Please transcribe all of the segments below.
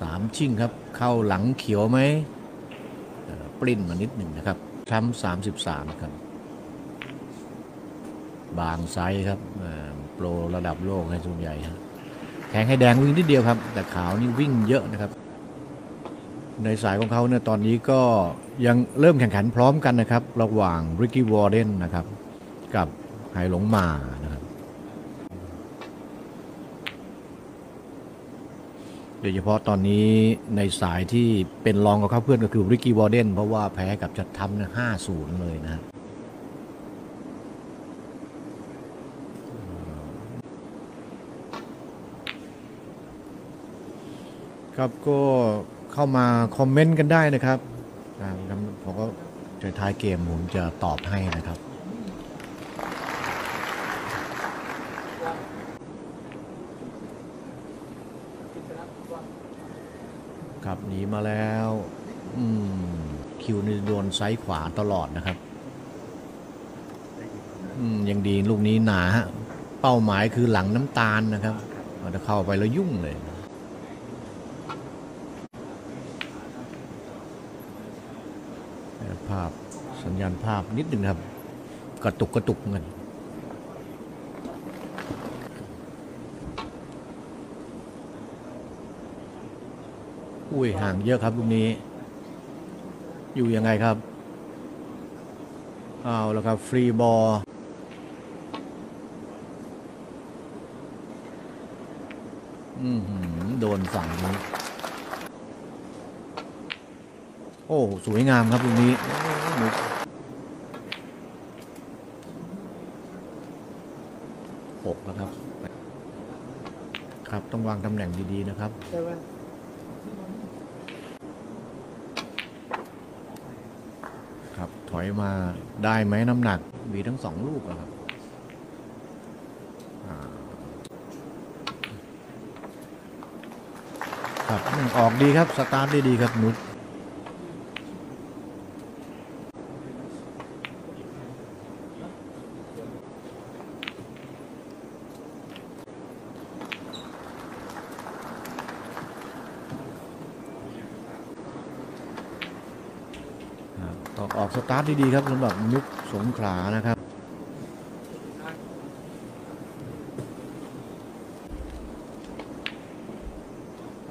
สามชิ่งครับ เข้าหลังเขียวไหมปริ้นมานิดหนึ่งนะครับแชมป์สามสิบสามครับ บางไซส์ครับโปรระดับโลกให้ส่วนใหญ่ฮะแทงให้แดงวิ่งนิดเดียวครับ แต่ขาวนี่วิ่งเยอะนะครับ ในสายของเขาเนี่ยตอนนี้ก็ยังเริ่มแข่งขันพร้อมกันนะครับ ระหว่างริกกี้วอร์เดนนะครับ กับไหหลงมานะครับ โดยเฉพาะตอนนี้ในสายที่เป็นรองกับเขาเพื่อนก็คือริกกี้วอร์เดนเพราะว่าแพ้กับจัดทำนี่ห้าศูนย์เลยนะครับก็เข้ามาคอมเมนต์กันได้นะครับผมก็จะท้ายเกมผมจะตอบให้นะครับ ครับ หนีมาแล้ว อืม คิวนี่โดนไซส์ขวาตลอดนะครับ อืม ยังดีลูกนี้หนา เป้าหมายคือหลังน้ำตาลนะครับเอาถ้าเข้าไปแล้วยุ่งเลยภาพสัญญาณภาพนิดหนึ่งครับ กระตุกกระตุกเงิน อุ้ยห่างเยอะครับลูกนี้ อยู่ยังไงครับเอาแล้วครับ ฟรีบอลอือหือโดนฝั่งนี้โอ้ สวยงามครับลูกนี้มุกหกแล้วครับ ครับ ต้องวางตำแหน่งดี ๆ นะครับ อยมาได้ไหมน้ำหนัก มีทั้งสองลูกครับอ่าครับอออกดีครับ สตาร์ทได้ดีครับนุชครับ ออกสตาร์ทด้ดีครับสำหรับนุกสงขลานะครับ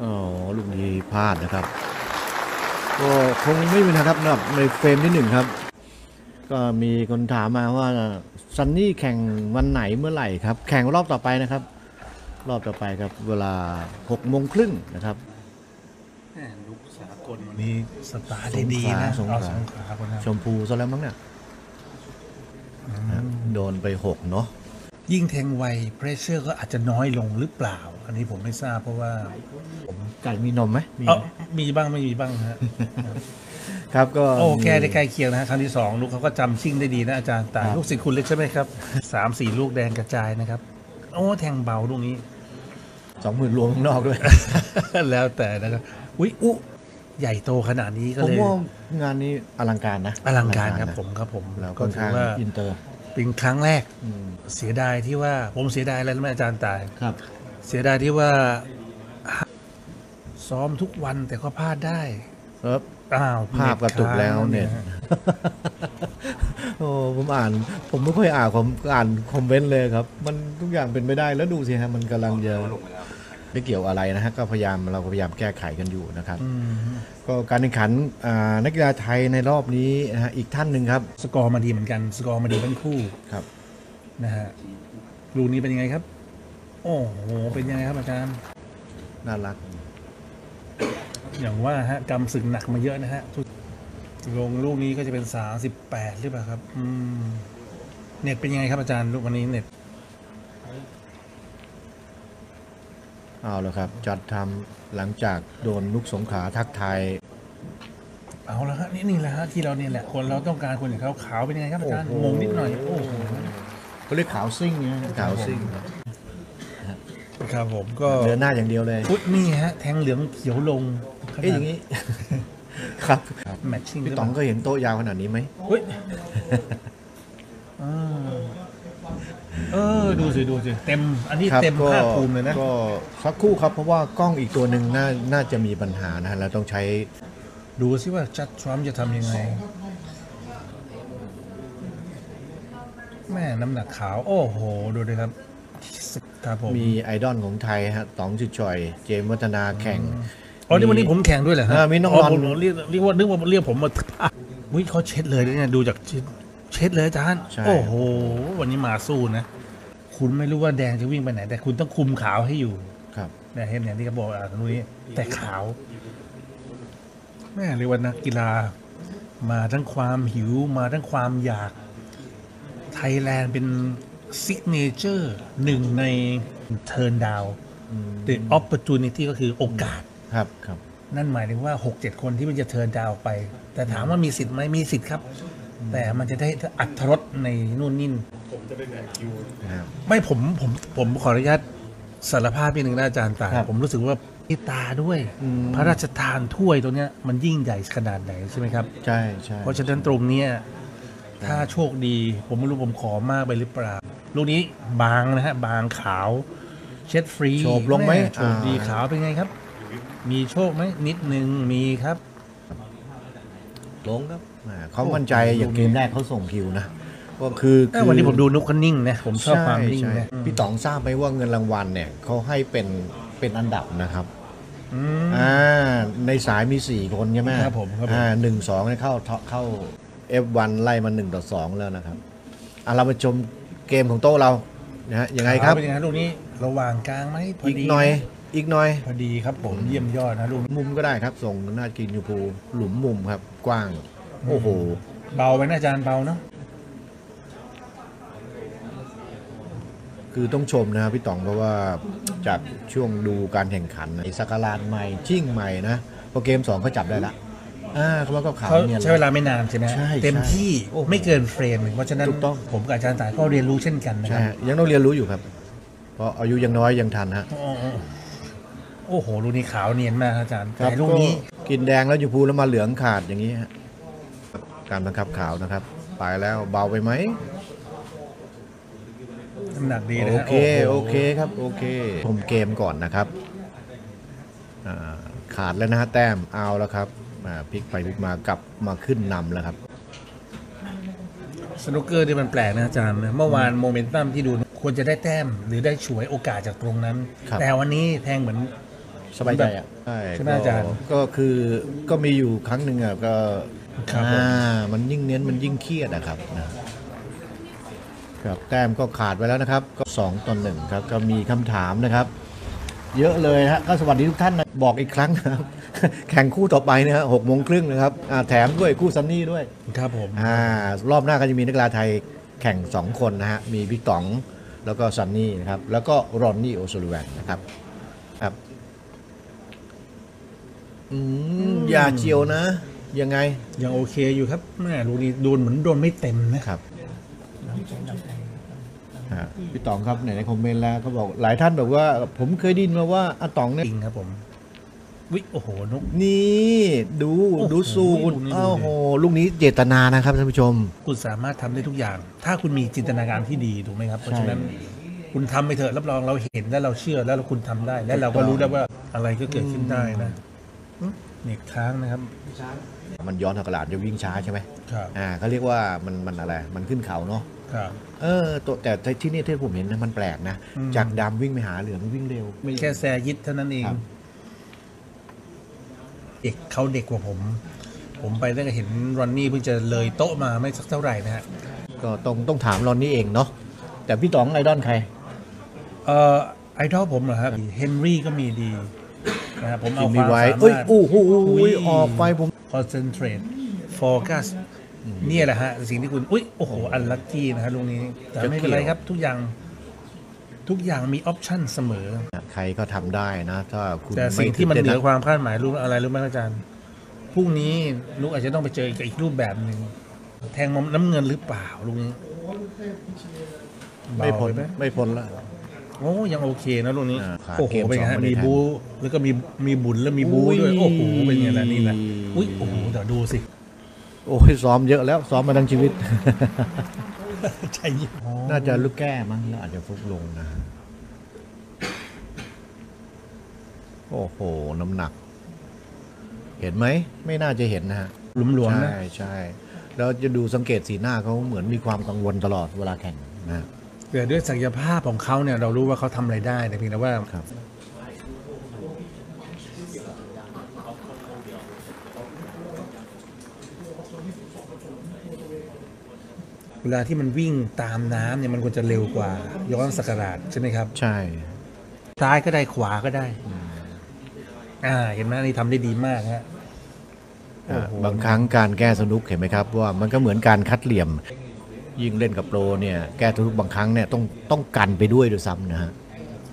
อ๋อลูกนี้พลาดนะครับ ก็คงไม่มีนะครับสำหรับในเฟรมที่หนึ่งครับ ก็มีคนถามมาว่าซันนี่แข่งวันไหนเมื่อไหร่ครับ แข่งรอบต่อไปนะครับ รอบต่อไปครับ เวลา6โมงครึ่งนะครับ กสากลวันนี้สตาร์ทได้ดีนะสงขลา เอสงขลาคนนะชมพูซะแล้วมั้งเนี่ยโดนไป6เนาะยิ่งแทงไวเพรสเชอร์ก็อาจจะน้อยลงหรือเปล่า อันนี้ผมไม่ทราบเพราะว่าผมไก่มีนมไหมมีเอ้าไหมมีบ้างไม่มีบ้างฮะ ครับก็โอ้แกมีได้ใกล้เคียงนะฮะครั้งที่สองลูกเขาก็จำชิ่งได้ดีนะอาจารย์แต่ครับลูกศิษย์คุณเล็กใช่ไหมครับ สามสี่ลูกแดงกระจายนะครับ โอ้แทงเบาลูกนี้ สองหมื่นรวมข้างนอกด้วย แล้วแต่นะครับอุ้ยอุ ใหญ่โตขนาดนี้ก็ผมเลยว่างานนี้อลังการนะอลังการครับนะผมครับผมแล้วก็ค่อนถืข้าองว่าอินเตอร์เป็นครั้งแรกอืมเสียดายที่ว่าผมเสียดายอะไรรู้ไหมอาจารย์ตาย ครับ เสียดายที่ว่า ซ้อมทุกวันแต่ก็พลาดได้เอออ้าวภาพกระตุกแล้วเนี่ย โอ้ผมอ่าน ผมไม่ค่อยอ่านผมอ่านคอมเมนต์เลยครับ มันทุกอย่างเป็นไม่ได้แล้วดูสิฮะมันกำลังจะ ไม่เกี่ยวอะไรนะฮะก็พยายามเราก็พยายามแก้ไขกันอยู่นะครับอืมก็การแข่งขันอ่านักกีฬาไทยในรอบนี้นะฮะอีกท่านหนึ่งครับสกอร์มาดีเหมือนกัน สกอร์มาดีทั้งคู่ครับนะฮะลูกนี้เป็นยังไงครับ โอ้โหเป็นยังไงครับอาจารย์น่ารัก อย่างว่าฮะกำศึกหนักมาเยอะนะฮะลงลูกนี้ก็จะเป็นสามสิบแปดหรือเปล่าครับ อืมเน็ตเป็นยังไงครับอาจารย์ลูกวันนี้เน็ต เอาแล้วครับ จัดทำหลังจากโดนลูกสงขลาทักทายเอาละฮะนี่นี่แหละฮะที่เราเนี่ยแหละคนเราต้องการคนอย่างเขาขาวเป็นยังไงครับอาจารย์โอ้โหงงนิดหน่อยโอ้โหเขาเรียกขาวซิ่งนะขาวซิ่งครับครับผมก็เดินหน้าอย่างเดียวเลยพุทนี่ฮะแทงเหลืองเขียวลงเอ๊ะอย่างนี้ ครับแมทชิ่งพี่ต๋องก็เห็นโต๊ะยาวขนาดนี้ไหม เฮ้ยอ่าเออดูสิดูสิเต็ม อันนี้ครับเต็มก็ภาคภูมิเลยนะ ก็สักครู่ครับเพราะว่ากล้องอีกตัวหนึ่งน่าน่าจะมีปัญหานะฮะเราต้องใช้ดูสิว่าจัดทรัมป์จะทำยังไง แม่น้ำหนักขาว โอ้โห ดูดิครับครับผมมีไอดอลของไทยฮะต๋องจุดชอย เจมส์วัฒนาแข่ง อ๋อนี่วันนี้ผมแข่งด้วยเหรอฮะอ่ามีน้องอ๋อรอนผมเรียกเรียกว่านึกว่าเรียกผมมาวิเขาเช็ดเลยนะเนี่ยดูจากเช็ดเช็ดเลยอาจารย์ใช่ โอ้โห วันนี้มาสู้นะ คุณไม่รู้ว่าแดงจะวิ่งไปไหน แต่คุณต้องคุมขาวให้อยู่ครับเนี่ยเห็นอย่างที่เขาบอกอะตรงนี้แต่ขาวแม่เรียกว่านักกีฬา มาทั้งความหิวมาทั้งความอยาก ไทยแลนด์เป็นซิกเนเจอร์หนึ่งในเทิร์นดาว the opportunity ก็คือโอกาสครับครับ นั่นหมายถึงว่า 6 7 คนที่มันจะเทิร์นดาวน์ออกไป แต่ถามว่ามีสิทธิ์ไหมมีสิทธิ์ครับ แต่มันจะได้อัตรสในนู่นนี่ นะครับไม่ผมผมผมขออนุญาตสารภาพนิดนึงนะอาจารย์ตาครับ ผมรู้สึกว่าที่ตาด้วยอืมพระราชทานถ้วยตรงเนี้ยมันยิ่งใหญ่ขนาดไหนใช่ไหมครับ ใช่ใช่เพราะฉะนั้นตรงเนี้ยถ้าโชคดี ผมไม่รู้ผมขอมากไปหรือเปล่า ลูกนี้บางนะฮะ บางขาว เช็ดฟรีโฉบลงไหมแโฉบดีอ่า ขาวเป็นไงครับ มีโชคไหมนิดนึงมีครับ ลงครับ อ่าเขามั่นใจอย่างเกมแรกเขาส่งคิวนะก็ คือแต่วันนี้ผมดูนุกเขานิ่งนะผมชอบความนิ่งใช่นะใช่พี่ต๋องทราบไหมว่าเงินรางวัลเนี่ยเขาให้เป็นเป็นอันดับนะครับอืมอ่าในสายมี4คนใช่ไหมครับผมครับผมอ่าหนึ่งสองเนี่ยเข้าเข้า F1 ไล่มา1ต่อ2แล้วนะครับอะเรามาชมเกมของโต๊ะเรานะฮะยังไงครับเป็นยังไงลูกนี้ระหว่างกลางไหมพออีกดีหน่อย อีกหน่อยพอดีครับผมเยี่ยมยอดนะลูกนี้มุมก็ได้ครับ ส่งหน้ากินยูพูหลุมมุมครับ กว้าง โอ้โห เบาไปนะอาจารย์เบาเนาะ คือต้องชมนะครับพี่ต๋องเพราะว่าจากช่วงดูการแข่งขันในสักการานใหม่ชิ่งใหม่นะพอเกม2เขาจับได้ละอ่าเขาว่าก็ขาวเขาเนียนใช้เวลาไม่นานใช่ไหมใช่เต็มใช่ที่โอ้โหไม่เกินเฟรมเพราะฉะนั้นถูกต้อง ผมกับอาจารย์ต่ายก็เรียนรู้เช่นกันนะคใช่รับฮะยังต้องเรียนรู้อยู่ครับ เพราะอายุยังน้อยยังทันฮะโอ้โหโอ้โหลูกนี้ขาวเนียนมากครับอาจารย์ครับแต่ลูกนี้กินแดงแล้วยูพูแล้วมาเหลืองขาดอย่างนี้ฮะการบังคับขาวนะครับไปแล้วเบาไปไหม น้ำหนักดีนะโอฮะเคโหโอเคครับ โอเคชมเกมก่อนนะครับอ่าขาดแล้วนะฮะแต้มเอาแล้วครับอ่าพลิกไปพลิกมากลับมาขึ้นนำแล้วครับ สนุกเกอร์ที่มันแปลกนะอาจารย์นะเมื่อวานโมเมนตัมที่ดูควรจะได้แต้ม หรือได้ฉวยโอกาสจากตรงนั้น ครับ แต่วันนี้แทงเหมือน สบายใจอะใช่ใช่ไหมอาจารย์ก็ก็คือก็มีอยู่ครั้งหนึ่งอะก็ครับผม อ่ามันยิ่งเน้นมันยิ่งเครียดนะครับนะ ครับแต้มก็ขาดไปแล้วนะครับ ก็สองต่อหนึ่งครับก็มีคำถามนะครับ เยอะเลยฮะก็สวัสดีทุกท่านนะบอกอีกครั้งนะครับ แข่งคู่ต่อไปนะฮะหกโมงครึ่งนะครับอ่าแถมด้วยคู่ซันนี่ด้วย ครับผม อ่ารอบหน้าก็จะมีนักกีฬาไทยแข่ง 2 คนนะฮะ มีพี่ต๋องแล้วก็ซันนี่นะครับ แล้วก็รอนนี่โอซูลูแวนนะครับครับอืมอย่าเจียวนะ ยังไงยังโอเคอยู่ครับแม่ลูกนี้โดนเหมือนโดนไม่เต็มนะครับ อ่าพี่ต๋องครับไหนในคอมเมนต์แล้วเขาบอกหลายท่านบอกว่า ผมเคยไดยินมาว่าอาต๋องเนี่ย จริงครับผม วิโอ้โหนุกนี่ดูโอ้โหดูสูตรลูกนี้ดูดิอ้าวโหลูกนี้เจตนานะครับท่านผู้ชม คุณสามารถทำได้ทุกอย่าง ถ้าคุณมีจินตนาการที่ดีถูกไหมครับ เพราะฉะนั้นใช่คุณทำไปเถอะรับรองเราเห็นและเราเชื่อแล้วเราคุณทำได้ และเราก็ถูกต้องรู้ได้ว่าอะไรก็เกิดขึ้นได้นะอืมเน็ตค้างนะครับมันย้อนทางกระดาษจะวิ่งช้าใช่ไหมครับ อ่าเขาเรียกว่ามันมันอะไร มันขึ้นเขาเนาะ ครับ เออตัวแต่ที่นี่ที่ผมเห็นนะมันแปลกนะ อืม จากดำวิ่งไปหาเหลืองวิ่งเร็ว ไม่แค่แซยิดเท่านั้นเอง ครับ เด็กเขาเด็กกว่าผม ผมไปตั้งแต่เห็นรอนนี่เพิ่งจะเลยโต๊ะมาไม่สักเท่าไหร่นะฮะก็ต้องต้องถามรอนนี่เองเนาะแต่พี่ต๋องไอดอลใคร เอ่อไอดอลผมเหรอครับเฮนรี่ก็มีดีนะครับผมเอาที่คมีวามไว้สาเอ้ยมารถโอ้โหอุ้ยออกไปผม concentrate focus เนี่ยแหละฮะสิ่งที่คุณอุ๊ยโอ้โหอันลัคกี้นะฮะลุงนี้แต่ไม่เป็นไรครับ ทุกอย่างทุกอย่างมีออปชันเสมอ ใครก็ทำได้นะถ้าคุณแต่สิ่งที่มันไตื่เหนือต้ความคาดหมายรู้อะไรรู้ไหมอาจารย์พรุ่งนี้ลุงอาจจะต้องไปเจอกับอีกรูปแบบหนึ่งแทงน้ำเงินหรือเปล่าลุงนี้ไม่พ้นเบาปไหมไม่พ้นละโอ้ยังโอเคนะลุงนี้อ่าขาดโอ้โหเกมเป็นไงสองฮะไม่ได้มีแทงบู๊แล้วก็มีมีบุญแล้วมีบู๊ด้วยอุ้ยโอ้โหเป็นไงล่ะนี่แหละอุ้ยโอ้โหเดี๋ยวดูสิ โอ้ยซ้อมเยอะแล้วซ้อมมาทั้งชีวิตใจเย็นน่าจะลูกแก้มั้งแล้วอาจจะฟุกลงนะฮะโอ้โห น้ำหนัก เห็นไหม ไม่น่าจะเห็นนะฮะหลวมๆนะใช่ใช่แล้วจะดูสังเกตสีหน้าเขาเหมือนมีความกังวลตลอดเวลาแข่งนะฮะแต่ด้วยศักยภาพของเขาเนี่ยเรารู้ว่าเขาทำอะไรได้แต่เพียงแต่ว่า ครับ เวลาที่มันวิ่งตามน้ำเนี่ยมันควรจะเร็วกว่าย้อนสกราดใช่ไหมครับใช่ซ้ายก็ได้ขวาก็ได้ อ่า เห็นไหมนี่ทำได้ดีมากฮะอ่าโอ้โหบางครั้งการแก้สนุกเห็นไหมครับ ว่ามันก็เหมือนการคัดเหลี่ยม ยิ่งเล่นกับโปรเนี่ย แก้สนุกบางครั้งเนี่ยต้องต้องกันไปด้วยด้วยซ้ำนะฮะ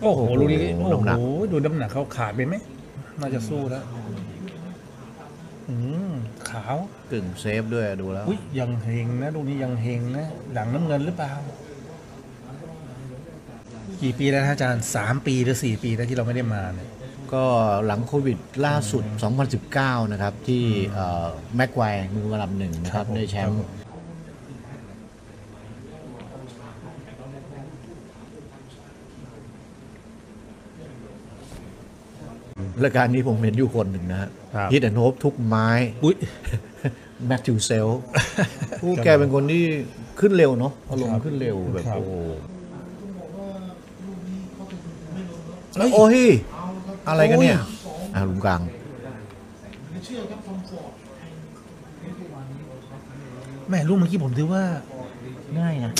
โอ้โหโอ้โหลูกนี้น้ำโอ้หนักโหดูน้ำหนักเขาขาดไปไหมน่าจะสู้แล้วอืมขาวกึ่งเซฟด้วยดูแล้ว อุ้ยยังเฮงนะลูกนี้ยังเฮงนะ หลังน้ำเงินหรือเปล่า กี่ปีแล้วนะอาจารย์สามปีหรือสี่ปีแล้วที่เราไม่ได้มาเนี่ย ก็หลังโควิดล่าสุด 2019 นะครับ ที่แม็กไวมือวลำหนึ่งนะคครัรับบผมได้แชมครัป์ บผม รายการนี้ผมเห็นอยู่คนหนึ่งนะฮะครับฮิตแอนโฮปทุกไม้อุ้ยแม็กทิวเซลผู้แกเป็นคนที่ขึ้นเร็วเนาะอารมครัณ์บขึ้นเร็วแบบครับโอ้โหเฮ้ยโอ้ยอะไรกันเนี่ยอ่าลุมกลางแม่ลูกเมื่อกี้ผมถือว่าง่ายนะ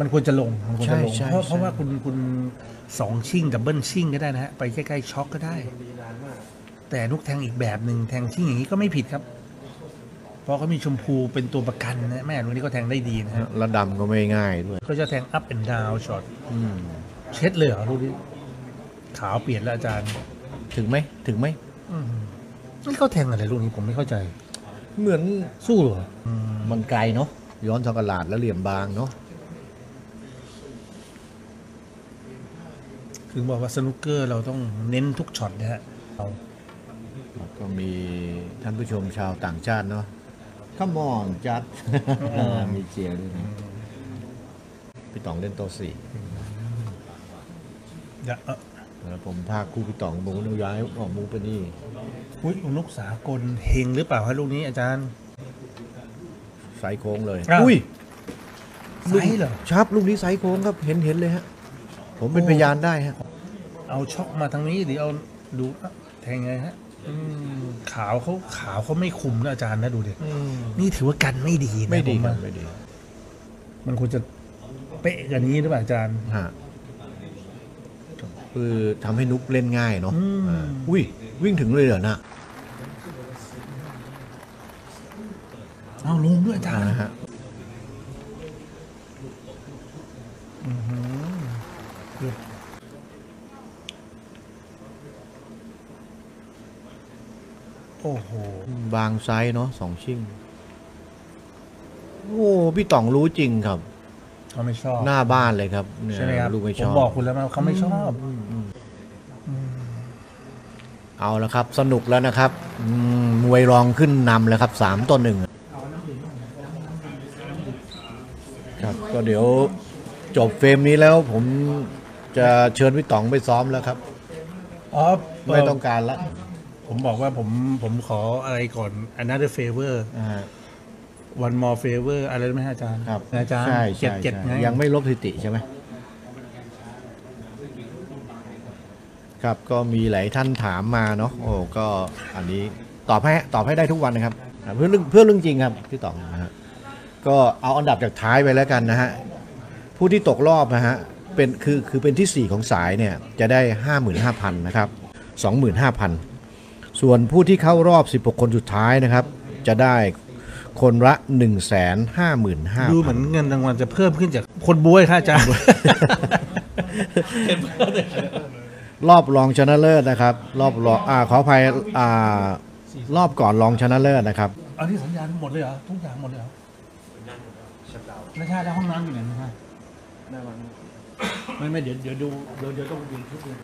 มันควรจะลงมันควรจะลง ใช่เพราะใช่เพราะว่าคุณคุณสองชิ่งกับเบิ้ลชิ่งก็ได้นะฮะ ไปใกล้ๆช็อกก็ได้ แต่ลูกแทงอีกแบบหนึ่งแทงชิ่งอย่างนี้ก็ไม่ผิดครับ เพราะเขามีชมพูเป็นตัวประกันนะแม่ลูกนี้ก็แทงได้ดีนะฮะแล้วดำก็ไม่ง่ายด้วยก็จะแทง up and down ช็อตอืมเช็ดเลยเหรอลูกนี้ขาวเปลี่ยนแล้วอาจารย์ถึงไหมถึงไหมอืมนี่เขาแทงอะไรลูกนี้ผมไม่เข้าใจ เหมือนสู้เหรออืมมันไกลเนาะย้อนทองกลาดแล้วเหลี่ยมบางเนาะ ถึงบอกว่าสนุกเกอร์เราต้องเน้นทุกช็อตนะฮะเอาแล้วก็มีท่านผู้ชมชาวต่างชาติเนาะ Come on จัด มีเจียร์ด้วยนะพี่ต๋องเล่นโต๊ะสี่อย่าเออแล้วผมพาคู่พี่ต๋องบอกว่าย้ายออกมุกไปนี่อุ้ยลูกสากลเฮงหรือเปล่าฮะลูกนี้อาจารย์ไซส์โค้งเลยอ้าว อุ้ยไซส์เหรอครับลูกนี้ไซส์โค้งครับเห็นเห็นเลยฮะ ผมเป็นโอ้พยานได้ฮะ เอาช็อกมาทางนี้หรือเอาดูอะแทงไงฮะอืมขาวเขาขาวเขาไม่คุมนะอาจารย์นะดูดินี่ถือว่ากันไม่ดีนะไม่ดีผครับว่าไม่ดี มันควรจะเป๊ะกันนี้หรือเปล่าอาจารย์ฮะคือทำให้นุกเล่นง่ายเนาะอืมอ่าอุ้ยวิ่งถึงเลยเหรอนะเอาลงด้วยอาจารย์นะฮะ อื้อหือโอ้โห บางไซส์เนาะสองชิ่ง โอ้พี่ต๋องรู้จริงครับ เขาไม่ชอบหน้าบ้านเลยครับเนี่ยใช่ไหมครับลูกไม่ผชมอบบอกคุณแล้วนะเขาไม่ชอบ เอาละครับ สนุกแล้วนะครับอืมมวยรองขึ้นนำแล้วครับสามต่อหนึ่งครับ ก็เดี๋ยวจบเฟรมนี้แล้ว ผมจะเชิญพี่ต๋องไปซ้อมแล้วครับ อ๋อไม่ต้องการละ ผมบอกว่าผมผมขออะไรก่อน another favor อ่า one more favor อะไรรู้ไหมฮะอาจารย์ครับอาจารย์ใช่เจ็ดใช่เจ็ดใช่ไงยังไม่ลบสถิติใช่ไหมครับก็มีหลายท่านถามมาเนาะโอ้ก็อันนี้ตอบให้ตอบให้ได้ทุกวันนะครับอ่าเพื่อเรื่องเพื่อเรื่องจริงครับพี่ต๋องนะฮะก็เอาอันดับจากท้ายไปแล้วกันนะฮะผู้ที่ตกรอบนะฮะเป็นคือคือเป็นที่ 4 ของสายเนี่ยจะได้ 55,000นะครับ25,000 ส่วนผู้ที่เข้ารอบ 16 คนสุดท้ายนะครับ จะได้คนละ1 5 5 5 0 0 0ดูเหมือนเงินรางวัลจะเพิ่มขึ้นจากคนบวยค่ะอาจารย์รอบรองชนะเลิศนะครับ รอบรองอ่าขออภัยอ่ารอบก่อนรองชนะเลิศนะครับ อันนี้สัญญาณหมดเลยเหรอทุกอย่างหมดเลยเหรอไม่ใช่แล้วห้องน้ำอยู่ไหนนะฮะไม่ไม่เดี๋ยวเดี๋ยวดูเดี๋ยวเดี๋ยวต้องดูทุกเลย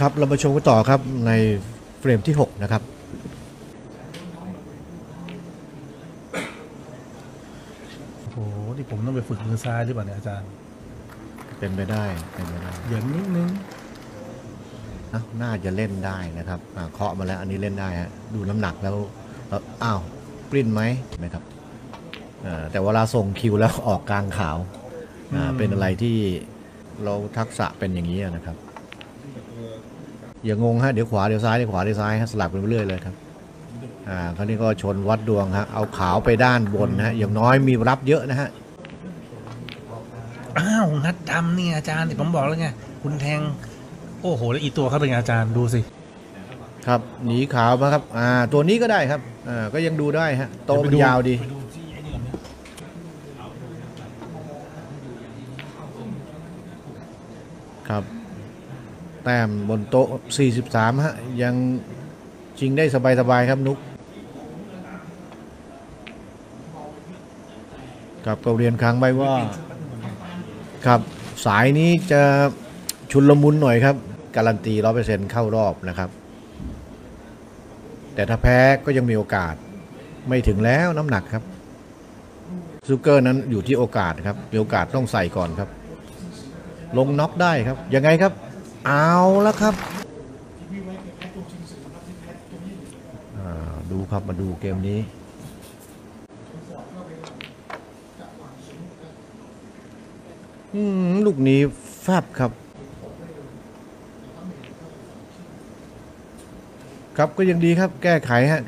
ครับเรามาชมกันต่อครับในเฟรมที่ 6 นะครับ โอ้โหที่ผมต้องไปฝึกมือซ้ายหรือเปล่าเนี่ยอาจารย์เป็นไปได้เป็นไปได้เหยียนนิดนึงนะน่าจะเล่นได้นะครับอ่าเคาะมาแล้วอันนี้เล่นได้ฮะดูน้ำหนักแล้วแล้วอ้าวปริ้นไหมไหมครับอ่าแต่เวลาส่งคิวแล้วออกกลางขาวอ่าเป็นอะไรที่เราทักษะเป็นอย่างนี้นะครับ อย่างงฮะเดี๋ยวขวาเดี๋ยวซ้ายเดี๋ยวขวาเดี๋ยวซ้ายฮะสลับกันไปเรื่อยเลยครับอ่าคราวนี้ก็ชนวัดดวงฮะเอาขาวไปด้านบนนะฮะอย่างน้อยมีรับเยอะนะฮะอ้าวงัดดำเนี่ยอาจารย์ที่ผมบอกแล้วไงคุณแทง โอ้โหแล้วอีตัวเขาเป็นไงอาจารย์ดูสิครับหนีขาวมาครับอ่าตัวนี้ก็ได้ครับอ่าก็ยังดูได้ฮะโตมันยาวดีไปดูที่ไอ้นี่ก่อนเนี่ยครับ แต้มบนโต๊ะ 43 ฮะ ยังชิงได้สบาย ๆ ครับนุกครับก็เรียนครั้งไปว่า ครับสายนี้จะชุนลมุนหน่อยครับ การันตีร้อเปอร์เซ็นต์เข้ารอบนะครับ แต่ถ้าแพ้ก็ยังมีโอกาสไม่ถึงแล้วน้ำหนักครับซูเกอร์นั้นอยู่ที่โอกาสครับ มีโอกาสต้องใส่ก่อนครับ ลงน็อกได้ครับ ยังไงครับ เอาแล้วครับอ่าดูครับมาดูเกมนี้ อืม ลูกนี้แฟบครับ ครับก็ยังดีครับแก้ไขฮะ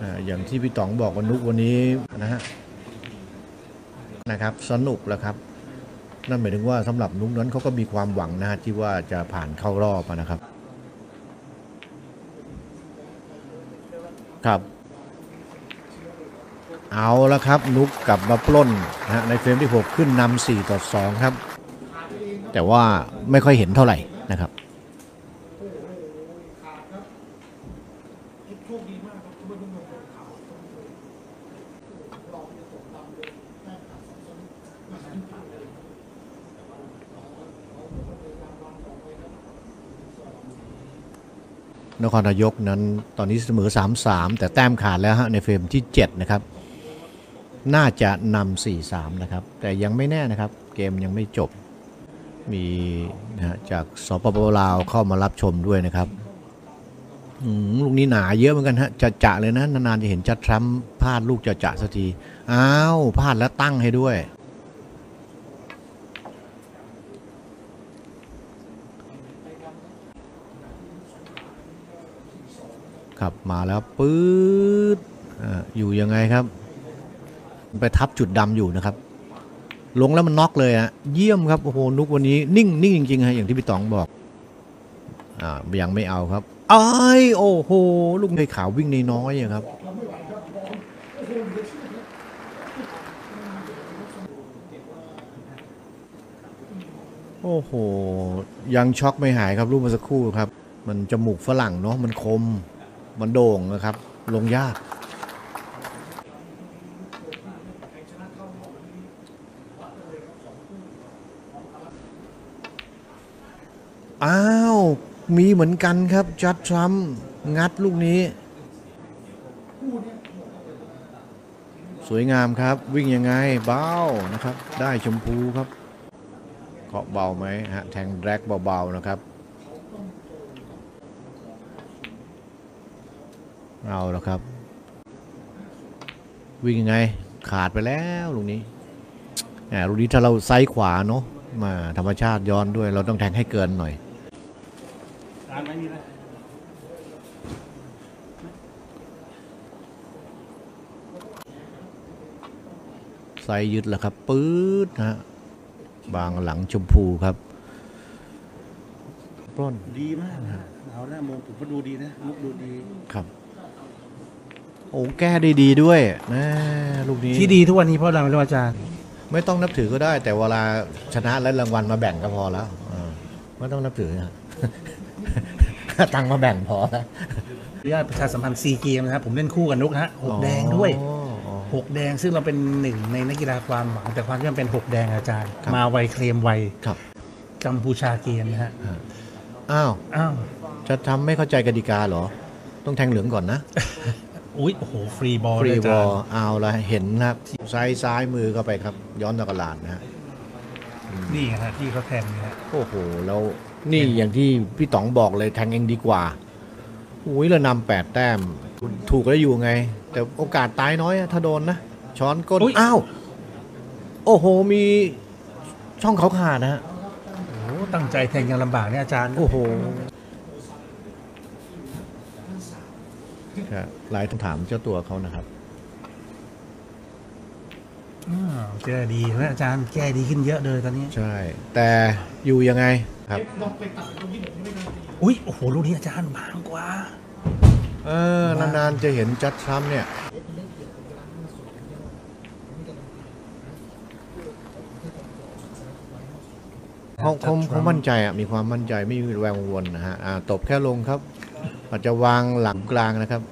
อ่าอย่างที่พี่ต๋องบอกวันนุกวันนี้นะฮะนะครับ สนุกแล้วครับ นั่นหมายถึงว่าสำหรับนุ้งนั้นเขาก็มีความหวังนะฮะที่ว่าจะผ่านเข้ารอบอะนะครับ ครับ เอาแล้วครับ นุกกลับมาปล้นนะฮะในเฟรมที่ 6 ขึ้นนำ4ต่อ 2 ครับ แต่ว่าไม่ค่อยเห็นเท่าไหร่นะครับ นครนายกนั้นตอนนี้เสมอ 3-3 แต่แต้มขาดแล้วฮะในเฟรมที่ 7 นะครับ น่าจะนำ 4-3 นะครับ แต่ยังไม่แน่นะครับ เกมยังไม่จบ มีนะฮะจากสปปลาวเข้ามารับชมด้วยนะครับลูกนี้หนาเยอะเหมือนกันฮะจะจะเลยนะ นานๆจะเห็นจัดทรัมป์พลาดลูกจะจะสักที อ้าวพลาดแล้วตั้งให้ด้วย ครับมาแล้วปื๊ดอ่าอยู่ยังไงครับ ไปทับจุดดำอยู่นะครับ ลงแล้วมันน็อกเลยอะเยี่ยมครับโอ้โหนุกวันนี้นิ่งนิ่งจริงๆฮะอย่างที่พี่ต๋องบอกอ่ายังไม่เอาครับไอ้ายโอ้โหลูกในขาววิ่งในน้อยอะครับโอ้โห ยังช็อกไม่หายครับรูปเมื่อสักครู่ครับ มันจมูกฝรั่งเนาะมันคม มันโด่งนะครับ ลงยาก อ้าว มีเหมือนกันครับ จัดทรัมป์งัดลูกนี้ สวยงามครับ วิ่งยังไง เบานะครับ ได้ชมพูครับเคาะเบาไหมฮะ แทงแรกเบา ๆ นะครับ เอาแล้วครับ วิ่งยังไง ขาดไปแล้วลูกนี้แหมลูกนี้ถ้าเราไซส์ขวาเนาะมาธรรมชาติย้อนด้วย เราต้องแทงให้เกินหน่อยตามไม่มีเลยไซส์ยึดแล้วครับปื๊ดนะฮะบางหลังชมพูครับปล้นดีมากนะเอาหน้ามงผมก็ดูดีนะมุกดูดีครับ โอ้แก้ได้ดีด้วยนะลูกนี้ที่ดีทุกวันนี้เพราะอะไรไม่รู้อาจารย์ ไม่ต้องนับถือก็ได้ แต่เวลาชนะและรางวัลมาแบ่งก็พอแล้วเออไม่ต้องนับถือนะตังค์มาแบ่งพอแล้วขออนุญาตประชาสัมพันธ์ซีเกมนะครับ ผมเล่นคู่กับนุกนะฮะหกแดงด้วยอ๋ออ๋อหกแดงซึ่งเราเป็นหนึ่งในนักกีฬาความหวังแต่ความที่มันเป็นหกแดงอาจารย์ครับมาไวเคลมไวครับกัมพูชาเกมนะฮะอ้าวอ้าวจะทำไม่เข้าใจกติกาเหรอ ต้องแทงเหลืองก่อนนะ อุ้ยโอ้โหฟรีบอลฟรีเลยบอาอจารลย์เอาละเห็นนะครับซ้ายซ้ายมือเข้าไปครับ ย้อนตะกลาดนะฮะนี่ไงฮะที่เขาแทงเนี่ยฮะโอ้โหแล้วนี่อย่างที่พี่ต๋องบอกเลยแทงเองดีกว่าอุ้ยเรานำแปดแต้ม ถูกแล้วอยู่ไง แต่โอกาสตายน้อยอะถ้าโดนนะ ช้อนก้นอ้าว โอ้โห มีช่องเขาขาดนะฮะโอ้โหตั้งใจแทงยังลำบากเนี่ยอาจารย์ โอ้โห ครับหลายคำถามเจ้าตัวเขานะครับอืมแก้ดีนะอาจารย์แก้ดีขึ้นเยอะเลยตอนนี้ ใช่ แต่อยู่ยังไงครับ อุ้ยโอ้โหลูกนี้อาจารย์บางกว่า เออนานๆจะเห็นจัดทรัมป์เนี่ย เขาเขาเขามั่นใจอะมีความมั่นใจไม่มีแววกังวลนะฮะอ่าตบแค่ลงครับ อาจจะวางหลังกลางนะครับ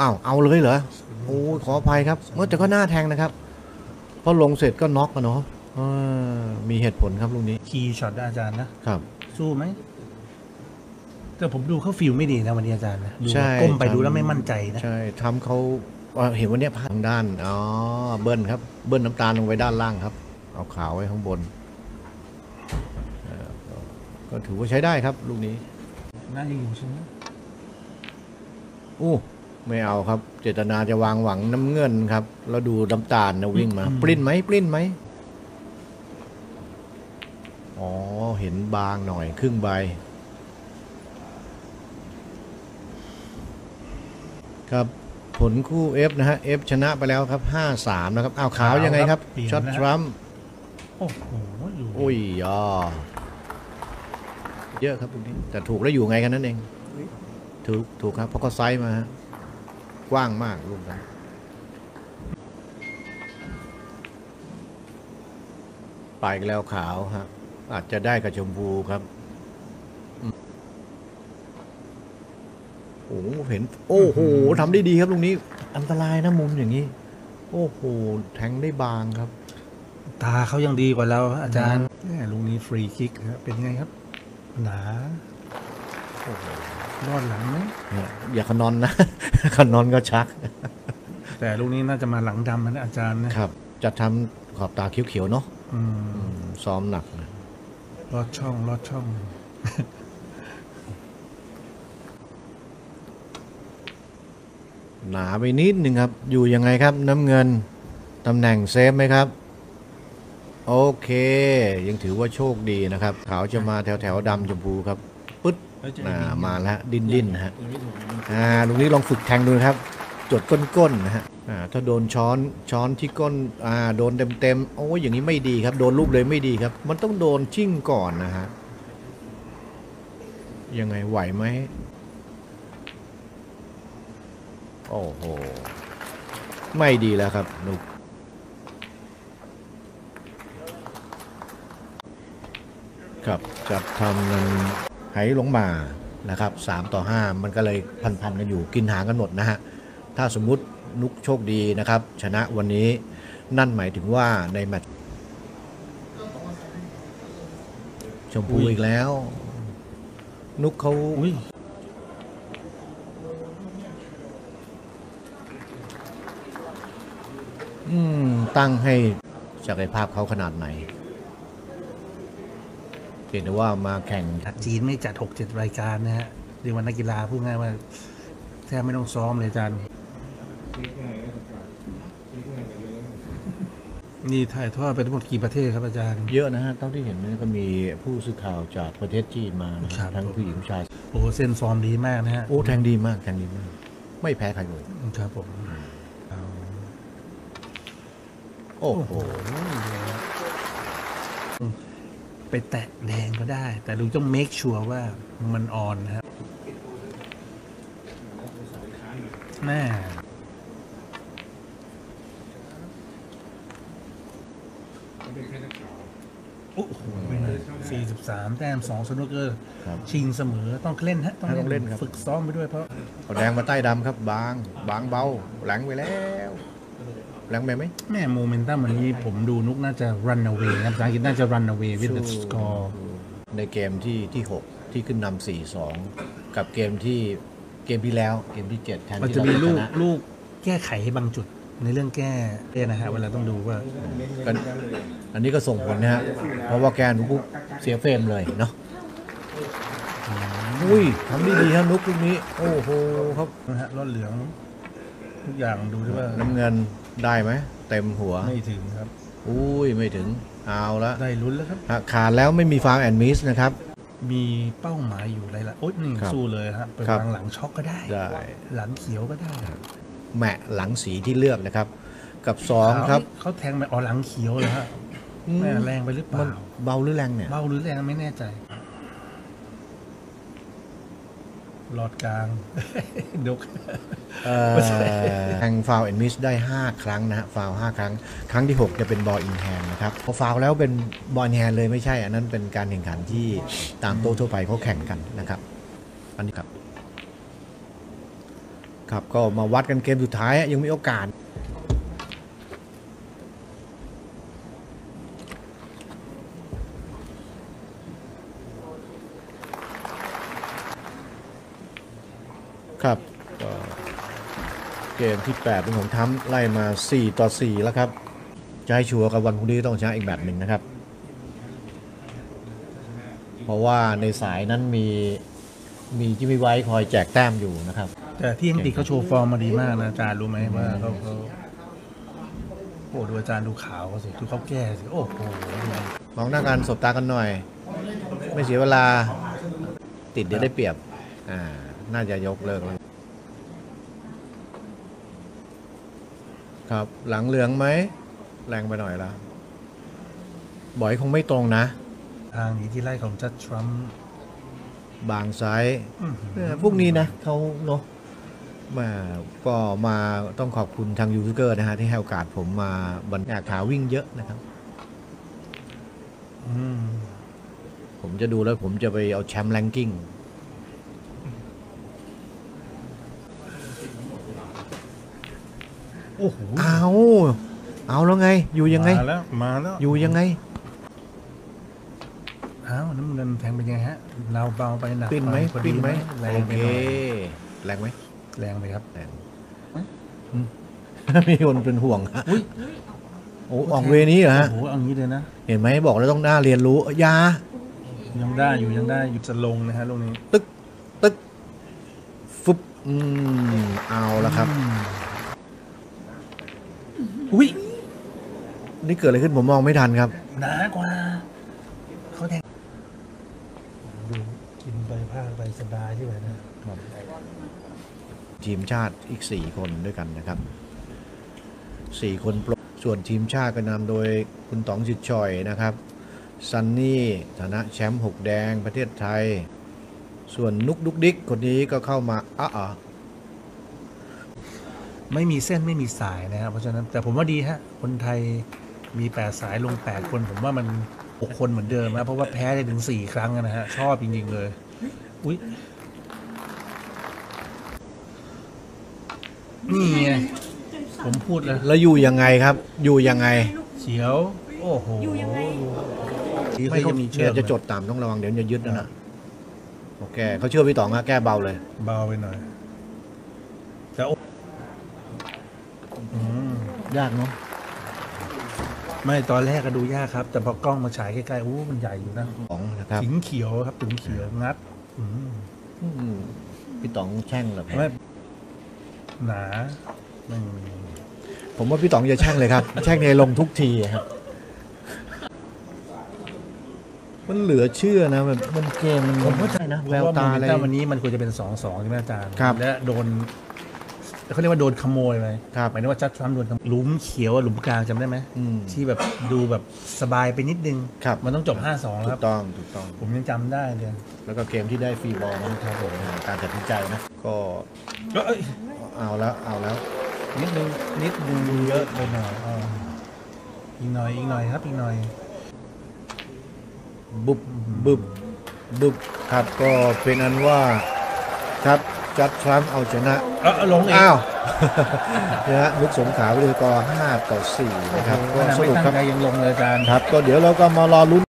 อ้าวเอาเลยเหรอโอ้ยขออภัยครับเมื่อแต่ก็หน้าแทงนะครับพอลงเสร็จก็น็อกอะเนาะเออมีเหตุผลครับลูกนี้ key shot นะอาจารย์นะครับ สู้ไหมแต่ผมดูเขา feel ไม่ดีนะวันนี้อาจารย์นะดูใช่ก้มไปครับดูแล้วไม่มั่นใจนะใช่ทำเขาอ่าเห็นวันนี้พลาดทางด้านอ๋อเบิ้ลครับ เบิ้ลน้ำตาลลงไว้ด้านล่างครับ เอาขาวไว้ข้างบนเอ่อก็ก็ถือว่าใช้ได้ครับ ลูกนี้น่าจะอยู่ใช่ไหม อู้ไม่เอาครับ เจตนาจะวางหวังน้ำเงินครับ แล้วดูน้ำตาลนะวิ่งมาปริ้นไหมปริ้นไหมอ๋อ เห็นบางหน่อยครึ่งใบ ครับผลคู่ F นะฮะ F ชนะไปแล้วครับ 5-3 นะครับอ้าวขาวยังไงครับเปลี่ยนช็อตนะทรัมป์โอ้โหอยู่อุ้ยอ่อเยอะครับตรงนี้แต่ถูกแล้วอยู่ไงกันนั่นเอง ถูกถูกครับเพราะก็ไซส์มาฮะกว้างมากลูกนั้นไปอีกแล้วขาวฮะอาจจะได้กับชมพูครับอืมโอ้โหเห็น โอ้โหทำได้ดีครับตรงนี้ อันตรายนะมุมอย่างนี้ โอ้โหแทงได้บางครับ ตาเขายังดีกว่าเราอาจารย์แหม่ลูกนี้ฟรีคิกนะครับเป็นไงครับ หนาโอ้โห รอดหลังไหมเนี่ยอย่าขนอนนะขนอนก็ชัก แต่ลูกนี้น่าจะมาหลังดำนะอาจารย์นะครับ จะทำขอบตาเขียวๆเนาะอืมอืมซ้อมหนักนะลอดช่องลอดช่อง หนาไปนิดหนึ่งครับ อยู่ยังไงครับน้ำเงินตำแหน่งเซฟไหมครับ โอเค ยังถือว่าโชคดีนะครับ ขาวจะมาแถวแถวๆดำชมพูครับปึ๊ด อ่ามาแล้วดิ้นดิ้นๆนะฮะอ่าตรงนี้ลองฝึกแทงดูนะครับ จดก้นๆนะฮะอ่าถ้าโดนช้อนช้อนที่ก้นอ่าโดนเต็มๆโอ้ยอย่างนี้ไม่ดีครับ โดนลูกเลยไม่ดีครับ มันต้องโดนชิ่งก่อนนะฮะยังไงไหวไหมโอ้โหไม่ดีแล้วครับนุกครับจับทำนั้น ไหลงมานะครับ3ต่อ 5 มันก็เลยพันๆกันอยู่กินหางกันหมดนะฮะถ้าสมมุตินุกโชคดีนะครับ ชนะวันนี้นั่นหมายถึงว่าในแมตช์ชมพูอุ้ยอีกแล้ว นุกเขาอุ้ยอืมตั้งให้ศักยภาพเขาขนาดไหน เห็นได้ว่ามาแข่งจัดจีนไม่จัดหกเจ็ดรายการนะฮะเรียกว่านักกีฬาพูดง่ายว่าแทบไม่ต้องซ้อมเลยอาจารย์ นี่ถ่ายทอดไปทั้งหมดกี่ประเทศครับอาจารย์ เยอะนะฮะเท่าที่เห็นเนี่ยก็มีผู้สื่อข่าวจากประเทศจีนมานะคครัรับบทั้งผู้หญิงผู้ชาย โอ้โหเส้นฟอร์มดีมากนะฮะ โอ้แทงดีมากแทงดีมาก ไม่แพ้ใครเลยครับผม โอ้โอ้โหโห ไปแตะแดงก็ได้ แต่ลุงต้องเมคชัวร์ว่ามันออนนะครับแม่โอ้โหสี่สิบสามแต้มสองสนุกเกอร์ ครับชิงเสมอต้องเล่นฮะต้องเล่นครับ ฝึกซ้อมไปด้วยเพราะ เอาแดงมาใต้ดำครับ บาง บางเบา หลังไปแล้ว แรงไปไหมแม่โมเมนตัมวันนี้ผมดูนุกน่าจะ run away นะภาษาอังกฤษน่าจะ run away with the score ในเกมที่ที่หกที่ขึ้นนำสี่สองกับเกมที่เกมที่แล้วเกมที่เจ็ดแทนมันที่จะเรามีจะลูชกนะลูกแก้ไขให้บางจุดในเรื่องแก้เนี่ยนะฮะเวลาต้องดูว่ากันอันนี้ก็ส่งผลนะฮะเพราะว่าแกนุกเสียเฟรมเลยเนาะอุ้ยทำได้ดีครับนุกลูกนี้ โอ้โหครับนะฮะรถเหลือง ทุกอย่างดูด้วยว่าน้ำเงิน ได้ไหมเต็มหัว ไม่ถึงครับ อุ้ยไม่ถึง เอาละได้ลุ้นแล้วครับหากขาดแล้วไม่มีฟาวแอนมิสนะครับ มีเป้าหมายอยู่อะไรละโอ๊ยนี่ครับสู้เลยฮะไปครับวางหลังช็อกก็ได้ ได้ หลังเขียวก็ได้แหมะหลังสีที่เลือกนะครับ กับสองครับเขาเขาแทงไปอ๋อหลังเขียวเลยฮะอืมแม่แรงไปหรือเปมันล่าเบาหรือแรงเนี่ย เบาหรือแรงไม่แน่ใจ หลอดกลาง ดก เอ่อแทงฟาวแอนมิสได้ 5 ครั้งนะฮะฟาว5ครั้ง ครั้งที่ 6 จะเป็นบอลอินแฮนนะครับพอฟาวแล้วเป็นบอลแฮนเลยไม่ใช่ อันนั้นเป็นการแข่งขันที่ตามโต๊ะทั่วไปเขาแข่งกันนะครับ อันนี้ครับ ครับก็มาวัดกันเกมสุดท้ายยังมีโอกาส ครับก็เกมที่ 8 เป็นของทั้มไล่มา 4 ต่อ 4 แล้วครับจะให้ชัวร์กับวันพรุ่งนี้ต้องชนะอีกแบบหนึ่งนะครับ เพราะว่าในสายนั้นมีมีจิมมี่ไว้คอยแจกแต้มอยู่นะครับ แต่ที่อังกฤษเขาโชว์ฟอร์มมาดีมากนะอาจารย์รู้ไหมว่าเขาเขาโอ้ดูอาจารย์ดูขาวเขาสิดูเขาแก้สิโอ้โหมองหน้ากันสบตากันหน่อย ไม่เสียเวลาติดเดี๋ยวได้เปรียบอ่า น่าจะยกเลิกแล้วครับ หลังเหลืองไหม แรงไปหน่อยละบอยคงไม่ตรงนะ ทางหนี้ที่ไล่ของจัดทรัมป์บางไซส์อื้อหือเออพวกนี้นะเขาเนาะมาก็มาต้องขอบคุณทางยูทูบเบอร์นะฮะ ที่ให้โอกาสผมมาบรรยากขาวิ่งเยอะนะครับอืมผมจะดูแล้วผมจะไปเอาแชมป์แรงกิ้ง โอ้โหเอาเอาแล้วไง อยู่ยังไง มาแล้วมาแล้วอยู่ยังไงอ้าวน้ำเงินแทงเป็นไงฮะ เราเบาไปหนักปิ้นไหมพอดีปิ้นไหมแรโองไปเคหน่อยแรงไหมแรงไปครับ แรงอืม มีคนเป็นห่วงฮะโอ้ออกเวนี้เหรอฮะโอ้โหเอางี้เลยนะ เห็นไหมบอกแล้วต้องหน้าเรียนรู้อยายังได้อยู่ยังได้อยู่จะลงนะฮะลูกนี้ตึกตึกฟุบอืมเอาแล้วครับ อืม อุ้ยนี่เกิดอะไรขึ้นผมมองไม่ทันครับ หนากว่าเขาแทงดูกินใบผ้าใบสบายใช่ไหมนะทีมชาติอีก 4 คนด้วยกันนะครับ 4 คนโปรส่วนทีมชาติก็นำโดยคุณต๋องจิตชอยนะครับ ซันนี่ฐานะแชมป์6แดงประเทศไทย ส่วนนุกดุกดิกคนนี้ก็เข้ามาอ้าอะ ไม่มีเส้นไม่มีสายนะครับเพราะฉะนั้นแต่ผมว่าดีฮะคนไทยมีแปดสายลงแปดคน ผมว่ามันหกคนเหมือนเดิมนะเพราะว่าแพ้ได้ถึงสี่ครั้งนะฮะชอบจริงๆเลยอุ้ยนี่ไงผมพูดเลยแล้วอยู่ยังไงครับ อยู่ยังไงเฉียว โอ้โหดีไม่เขาเขายังมีเชืเนี่อยกจะจดตามต้องระวังเดี๋ยวจะยึดนะนะโอเคเขาเชื่อพี่ต๋องอะแก้เบาเลย เบาไปหน่อยแต่โอ้อืม ยากเนาะไม่ตอนแรกก็ดูยากครับ แต่พอกล้องมาฉายใกล้ๆโอ้มันใหญ่อยู่นะของนะครับถึงเขียวครับถึงเขียวงัดอืมอืมพี่ต๋องแช่งเหรอไม่หนาไม่ผมว่าพี่ต๋องจะแช่งเลยครับ แช่งในลงทุกทีครับ มันเหลือเชื่อนะมันมันเกมมันผมเข้าใจนะนะแววตาอะไรแต่วันนี้มันควรจะเป็นสองสองใช่ไหมอาจารย์ครับและโดน เขาเรียกว่าโดนขโมยไปครับหมายถึงว่าจัดทรัมป์โดนขโมยหลุมเขียวอะหลุมกลางจำได้ไหมอืม ที่แบบดูแบบสบายไปนิดนึง ครับมันต้องจบห้าสองถูครับกต้องถูกต้อง ผมยังจำได้เลยแล้วก็เกมที่ได้ฟรีบอลนะครับผมการตัดสินใจนะก็เอ้ยเอาแล้วเอาแล้ว นิดนึงนิดนึงเยอะไปหน่อยอ่าอีกหน่อยอีกหน่อยครับอีกหน่อย บุบบุบบุบครับก็เป็นอันว่าครับ จัดทรัมป์เอาชนะเออลงเองอ้าวนะฮะนุกสงขลาวิทยากร5ต่อ4นะครับก็ขนาดสไม่รุปตั้งครับใจยังลงเลยอาจารย์ ครับ ก็เดี๋ยวเราก็มารอลุ้น